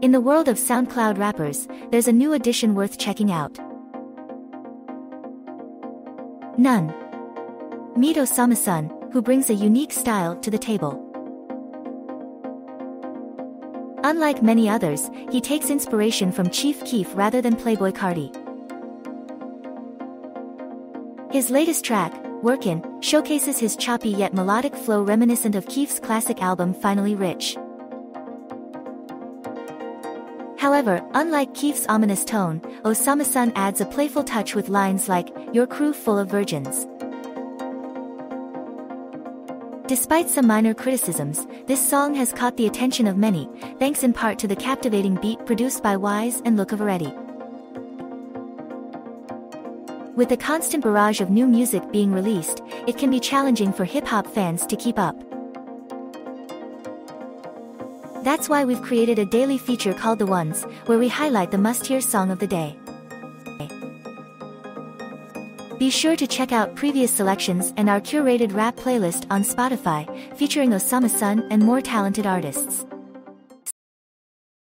In the world of SoundCloud rappers, there's a new addition worth checking out. None. Meet OsamaSon, who brings a unique style to the table. Unlike many others, he takes inspiration from Chief Keef rather than Playboi Carti. His latest track, Werkin', showcases his choppy yet melodic flow reminiscent of Keef's classic album Finally Rich. However, unlike Keef's ominous tone, OsamaSon adds a playful touch with lines like, Your crew full of virgins. Despite some minor criticisms, this song has caught the attention of many, thanks in part to the captivating beat produced by Wise and Look of Already. With the constant barrage of new music being released, it can be challenging for hip-hop fans to keep up. That's why we've created a daily feature called The Ones, where we highlight the must-hear song of the day. Be sure to check out previous selections and our curated rap playlist on Spotify, featuring OsamaSon and more talented artists.